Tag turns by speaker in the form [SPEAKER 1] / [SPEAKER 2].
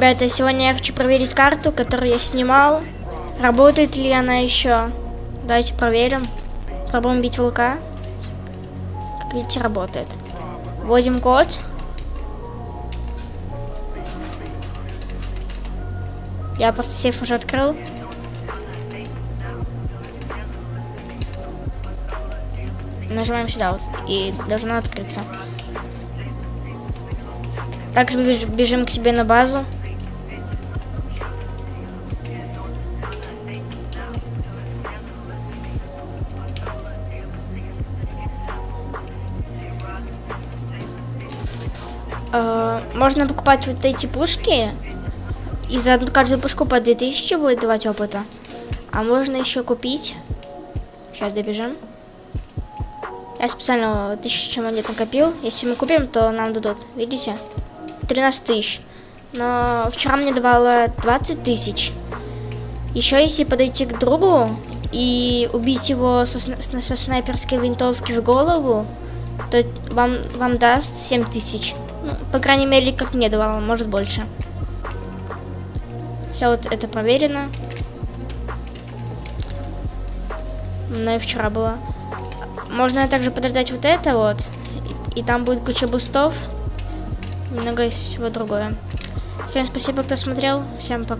[SPEAKER 1] ребята, сегодня я хочу проверить карту, которую я снимал. Работает ли она еще? Давайте проверим. Пробуем бить волка. Как видите, работает. Вводим код. Я просто сейф уже открыл. Нажимаем сюда вот, и должно открыться. Также беж бежим к себе на базу. Э, можно покупать вот эти пушки. И за одну каждую пушку по 2000 будет давать опыта. А можно еще купить. Сейчас добежим. Я специально тысячу монет накопил. Если мы купим, то нам дадут. Видите? 13 тысяч. Но вчера мне давало 20 тысяч. Еще если подойти к другу и убить его со, со снайперской винтовки в голову, то вам, вам даст 7 тысяч. Ну, по крайней мере, как мне давало, может больше. Все вот это проверено. Но и вчера было. Можно также подождать вот это вот. И, и там будет куча бустов. Много всего другое. Всем спасибо, кто смотрел. Всем пока.